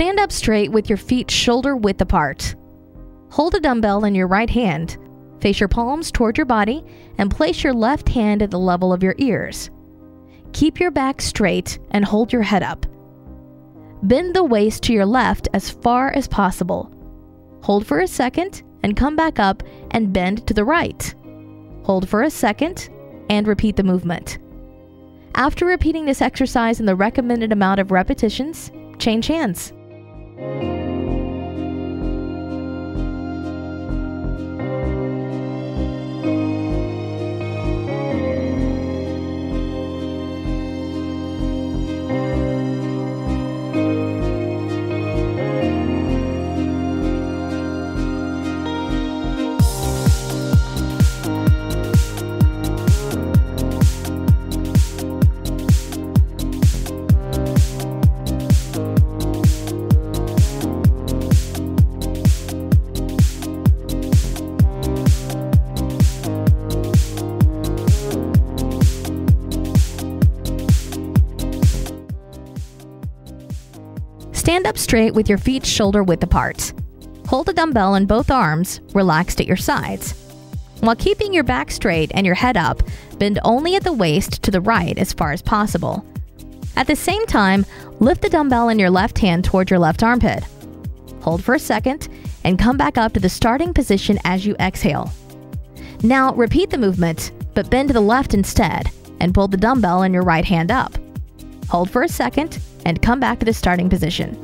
Stand up straight with your feet shoulder width apart. Hold a dumbbell in your right hand. Face your palms toward your body and place your left hand at the level of your ears. Keep your back straight and hold your head up. Bend the waist to your left as far as possible. Hold for a second and come back up and bend to the right. Hold for a second and repeat the movement. After repeating this exercise in the recommended amount of repetitions, change hands. Stand up straight with your feet shoulder width apart. Hold a dumbbell in both arms, relaxed at your sides. While keeping your back straight and your head up, bend only at the waist to the right as far as possible. At the same time, lift the dumbbell in your left hand toward your left armpit. Hold for a second and come back up to the starting position as you exhale. Now repeat the movement, but bend to the left instead and pull the dumbbell in your right hand up. Hold for a second and come back to the starting position.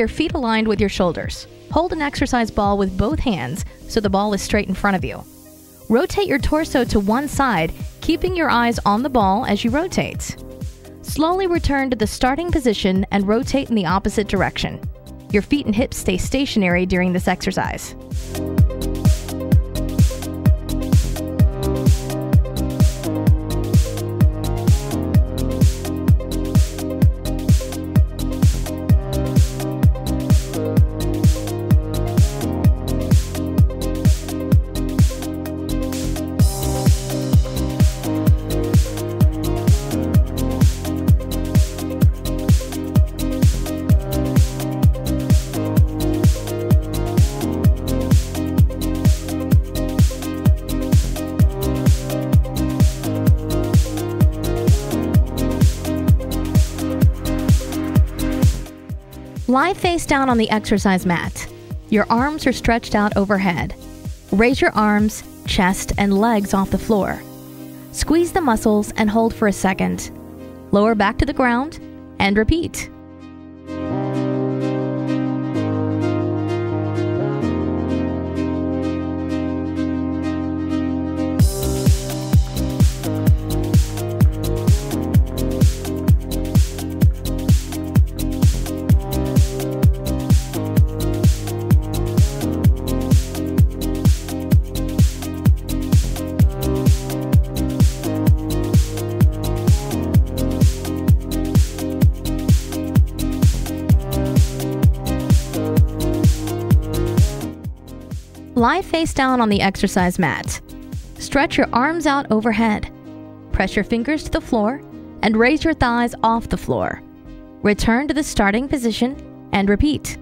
Your feet aligned with your shoulders. Hold an exercise ball with both hands so the ball is straight in front of you. Rotate your torso to one side, keeping your eyes on the ball as you rotate. Slowly return to the starting position and rotate in the opposite direction. Your feet and hips stay stationary during this exercise. Lie face down on the exercise mat. Your arms are stretched out overhead. Raise your arms, chest, and legs off the floor. Squeeze the muscles and hold for a second. Lower back to the ground and repeat. Lie face down on the exercise mat. Stretch your arms out overhead. Press your fingers to the floor and raise your thighs off the floor. Return to the starting position and repeat.